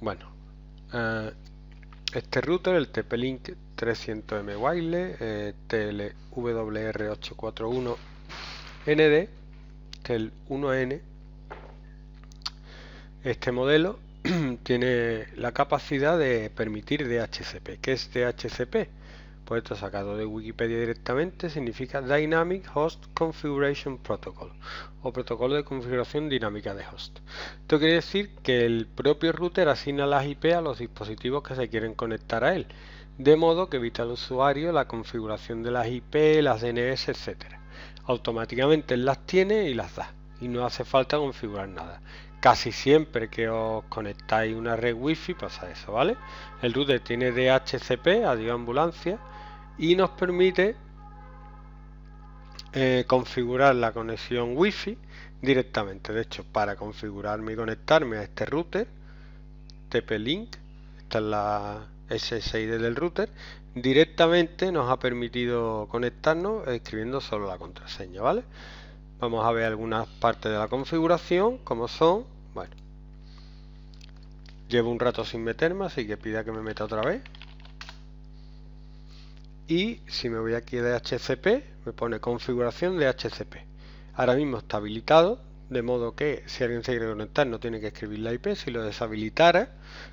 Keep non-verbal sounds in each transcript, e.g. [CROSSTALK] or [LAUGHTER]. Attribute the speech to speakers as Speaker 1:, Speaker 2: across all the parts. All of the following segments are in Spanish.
Speaker 1: Bueno, eh, este router, el TP-Link 300M Wireless, eh, TLWR841ND, el 1N, este modelo [CLEARS THROAT] tiene la capacidad de permitir DHCP. ¿Qué es DHCP? Pues esto sacado de Wikipedia directamente significa Dynamic Host Configuration Protocol o protocolo de configuración dinámica de host. Esto quiere decir que el propio router asigna las IP a los dispositivos que se quieren conectar a él, de modo que evita al usuario la configuración de las IP, las DNS, etc. Automáticamente él las tiene y las da y no hace falta configurar nada. Casi siempre que os conectáis una red wifi pasa eso, ¿vale? El router tiene DHCP, adiós ambulancia, y nos permite eh, configurar la conexión wifi directamente de hecho para configurarme y conectarme a este router TP-Link esta es la SSID del router directamente nos ha permitido conectarnos escribiendo solo la contraseña vale vamos a ver algunas partes de la configuración como son. Bueno. Llevo un rato sin meterme así que pida que me meta otra vez. Y si me voy aquí de HCP me pone configuración de HCP ahora mismo está habilitado de modo que si alguien se quiere conectar no tiene que escribir la IP si lo deshabilitara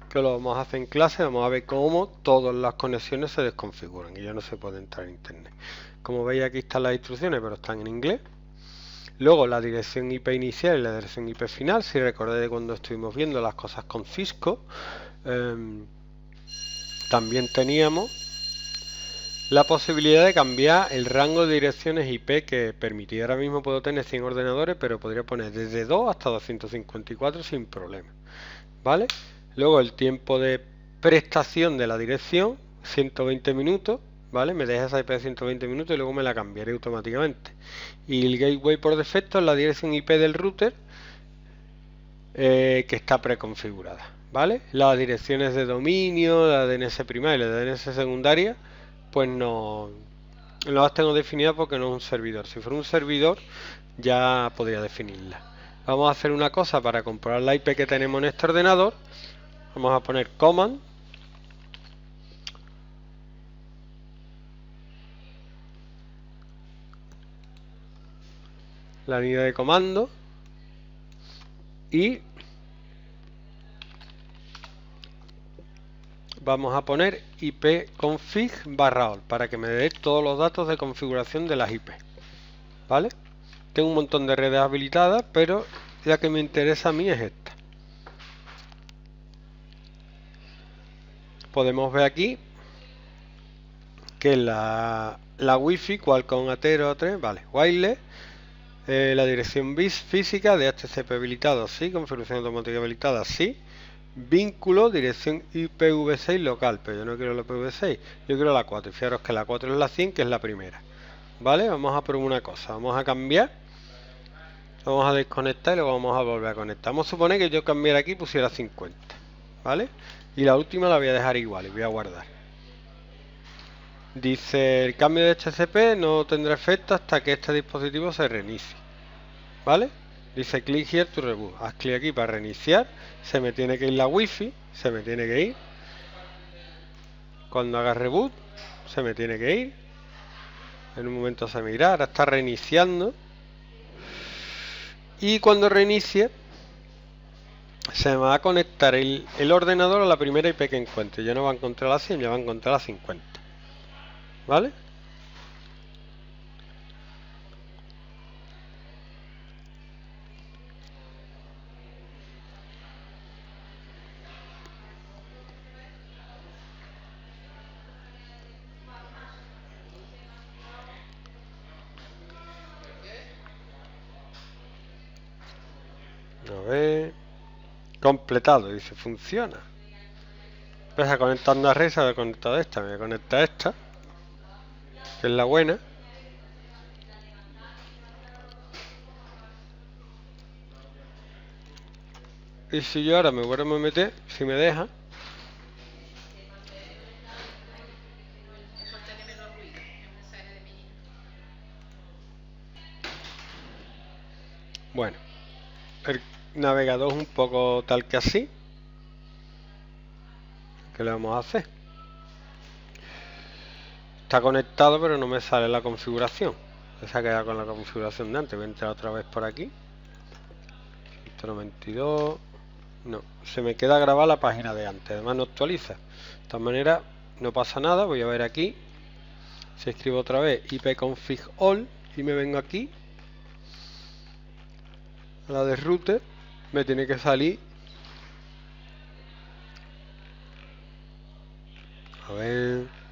Speaker 1: que lo vamos a hacer en clase vamos a ver cómo todas las conexiones se desconfiguran y ya no se puede entrar en internet. Como veis aquí están las instrucciones pero están en inglés luego la dirección IP inicial y la dirección IP final si recordáis cuando estuvimos viendo las cosas con Cisco em, también teníamos la posibilidad de cambiar el rango de direcciones IP que permitía. Ahora mismo puedo tener 100 ordenadores, pero podría poner desde 2 hasta 254 sin problema. ¿Vale? Luego el tiempo de prestación de la dirección, 120 minutos. ¿Vale? Me deja esa IP de 120 minutos y luego me la cambiaré automáticamente. Y el gateway por defecto es la dirección IP del router eh, que está preconfigurada. ¿Vale? Las direcciones de dominio, la DNS primaria y la DNS secundaria pues no, las tengo definidas porque no es un servidor. Si fuera un servidor, ya podría definirla. Vamos a hacer una cosa para comprobar la IP que tenemos en este ordenador. Vamos a poner command. La línea de comando. Y vamos a poner ipconfig para que me dé todos los datos de configuración de las IP. ¿Vale? Tengo un montón de redes habilitadas, pero ya que me interesa a mí es esta. Podemos ver aquí que la, la Wi-Fi Qualcomm Atero 3, vale, wireless, eh, la dirección BIS física de HCP habilitado, sí, configuración automática habilitada, sí, Vínculo, dirección IPv6 local, pero yo no quiero la IPv6, yo quiero la 4. Y fijaros que la 4 es la 100, que es la primera. ¿Vale? Vamos a probar una cosa, vamos a cambiar. Vamos a desconectar y luego vamos a volver a conectar. Vamos a suponer que yo cambiara aquí y pusiera 50. ¿Vale? Y la última la voy a dejar igual y voy a guardar. Dice, el cambio de HCP no tendrá efecto hasta que este dispositivo se reinicie. ¿Vale? Dice click here to reboot. Haz clic aquí para reiniciar. Se me tiene que ir la wifi. Se me tiene que ir. Cuando haga reboot, se me tiene que ir. En un momento se me irá. Ahora está reiniciando. Y cuando reinicie, se me va a conectar el, el, ordenador a la primera IP que encuentre. Ya no va a encontrar la 100, ya va a encontrar la 50. ¿Vale? completado, dice, funciona. Conectando a red, se ha conectado esta, me voy a conectar a esta, que es la buena. Y si yo ahora me vuelvo a meter, si me deja, Bueno, el navegador es un poco tal que así. ¿Qué le vamos a hacer? Está conectado pero no me sale la configuración. Se ha quedado con la configuración de antes. Voy a entrar otra vez por aquí. 192. No, se me queda grabada la página de antes. Además no actualiza. De todas maneras, no pasa nada. Voy a ver aquí. Si escribo otra vez ipconfig all y me vengo aquí a la de router, me tiene que salir a ver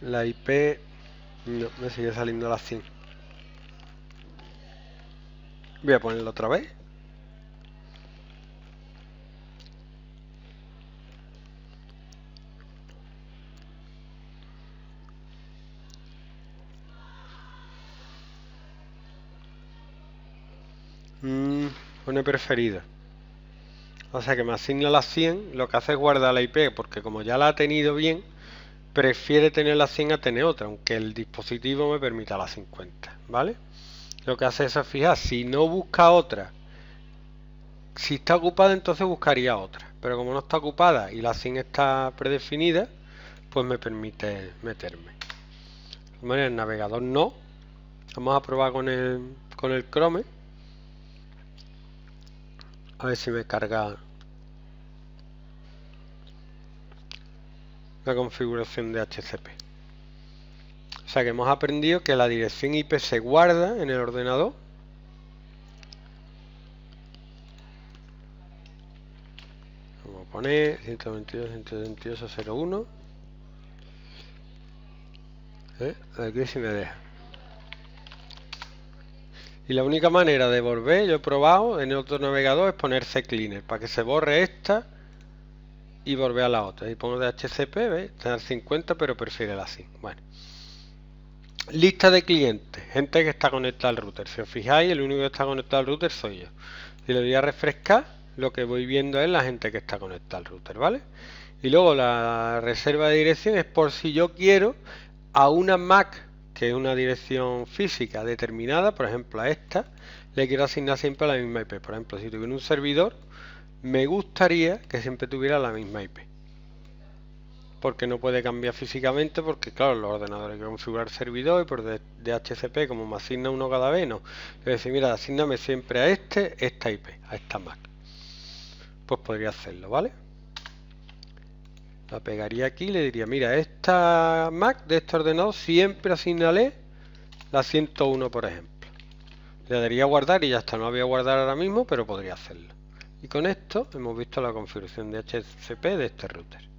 Speaker 1: la IP no, me sigue saliendo la 100 voy a ponerlo otra vez Mm, pone preferida. O sea que me asigna la 100, lo que hace es guardar la IP, porque como ya la ha tenido bien, prefiere tener la 100 a tener otra, aunque el dispositivo me permita la 50, ¿vale? Lo que hace es fijar, si no busca otra, si está ocupada entonces buscaría otra, pero como no está ocupada y la 100 está predefinida, pues me permite meterme. Bueno, el navegador no, vamos a probar con el, con el Chrome. A ver si me carga la configuración de HCP. O sea que hemos aprendido que la dirección IP se guarda en el ordenador. Vamos a poner 122.168.01. ¿Eh? Aquí si me deja. Y la única manera de volver, yo he probado en otro navegador, es poner cleaner para que se borre esta y volver a la otra. Y pongo de HCP, ¿ves? Está al 50, pero prefiere la 100. Bueno. Lista de clientes, gente que está conectada al router. Si os fijáis, el único que está conectado al router soy yo. Si le voy a refrescar, lo que voy viendo es la gente que está conectada al router, ¿vale? Y luego la reserva de dirección es por si yo quiero a una Mac que es una dirección física determinada, por ejemplo a esta, le quiero asignar siempre la misma IP. Por ejemplo, si tuviera un servidor, me gustaría que siempre tuviera la misma IP. Porque no puede cambiar físicamente, porque claro, los ordenadores hay que configurar servidor y por DHCP, como me asigna uno cada vez, no. Es decir, mira, asigname siempre a este, esta IP, a esta Mac. Pues podría hacerlo, ¿vale? La pegaría aquí y le diría, mira, esta Mac de este ordenador siempre asignale la 101, por ejemplo. Le daría guardar y ya está, no la voy a guardar ahora mismo, pero podría hacerlo. Y con esto hemos visto la configuración de HCP de este router.